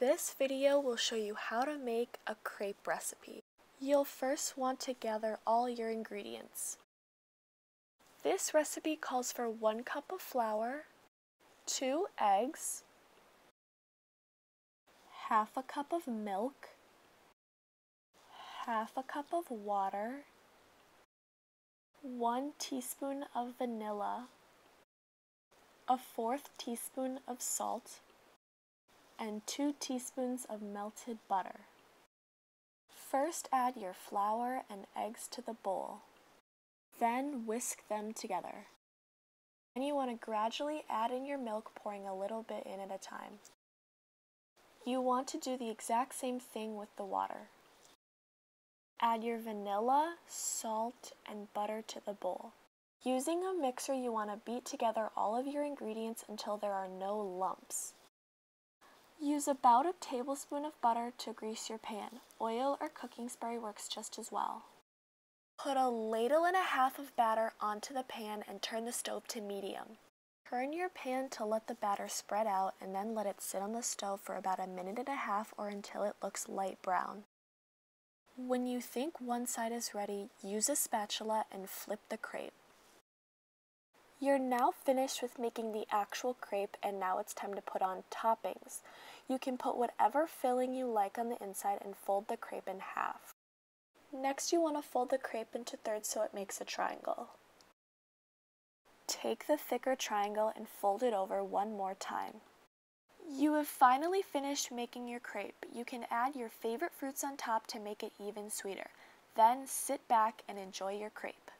This video will show you how to make a crepe recipe. You'll first want to gather all your ingredients. This recipe calls for 1 cup of flour, 2 eggs, half a cup of milk, half a cup of water, 1 teaspoon of vanilla, a fourth teaspoon of salt, and 2 teaspoons of melted butter. First add your flour and eggs to the bowl. Then whisk them together. Then you want to gradually add in your milk, pouring a little bit in at a time. You want to do the exact same thing with the water. Add your vanilla, salt, and butter to the bowl. Using a mixer, you want to beat together all of your ingredients until there are no lumps. Use about a tablespoon of butter to grease your pan. Oil or cooking spray works just as well. Put a ladle and a half of batter onto the pan and turn the stove to medium. Turn your pan to let the batter spread out and then let it sit on the stove for about a minute and a half or until it looks light brown. When you think one side is ready, use a spatula and flip the crepe. You're now finished with making the actual crepe and now it's time to put on toppings. You can put whatever filling you like on the inside and fold the crepe in half. Next you want to fold the crepe into thirds so it makes a triangle. Take the thicker triangle and fold it over one more time. You have finally finished making your crepe. You can add your favorite fruits on top to make it even sweeter. Then sit back and enjoy your crepe.